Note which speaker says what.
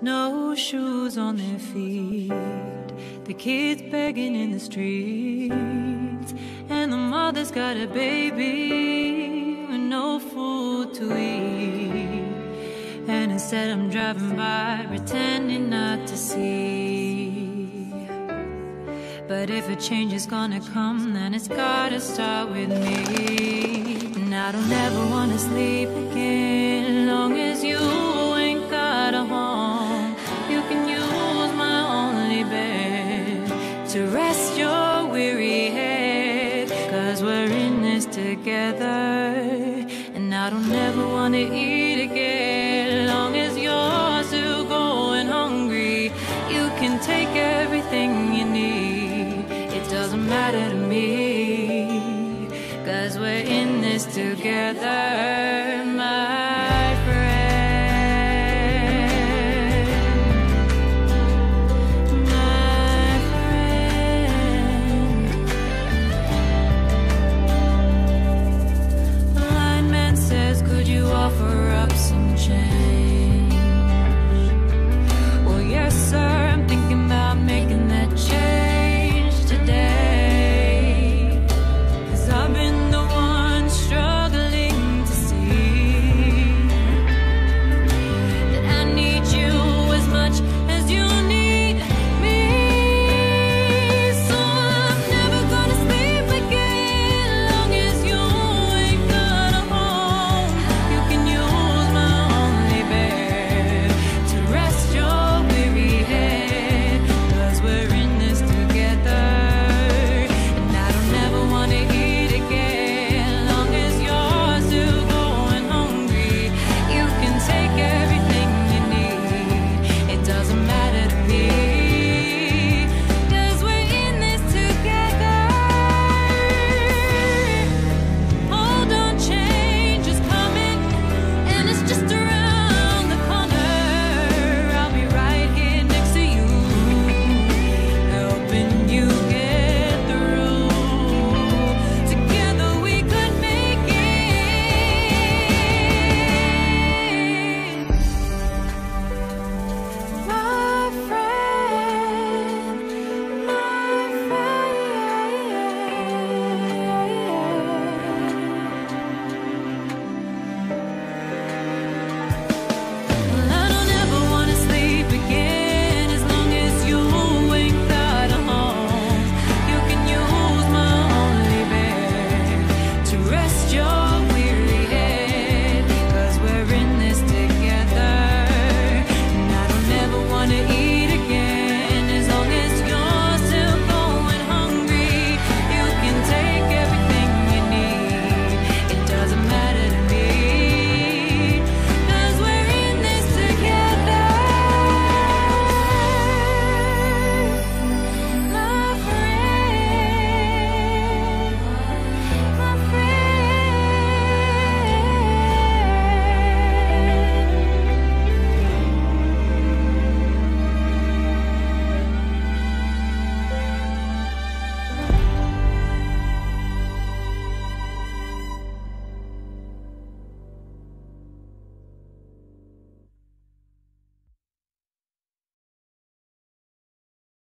Speaker 1: no shoes on their feet. The kids begging in the streets, and the mother's got a baby with no food to eat. And instead, I'm driving by, pretending not to see. But if a change is gonna come, then it's gotta start with me. And I don't ever wanna sleep again, weary head. Cause we're in this together. And I don't ever wanna eat again, long as you're still going hungry. You can take everything you need. It doesn't matter to me. Cause we're in this together.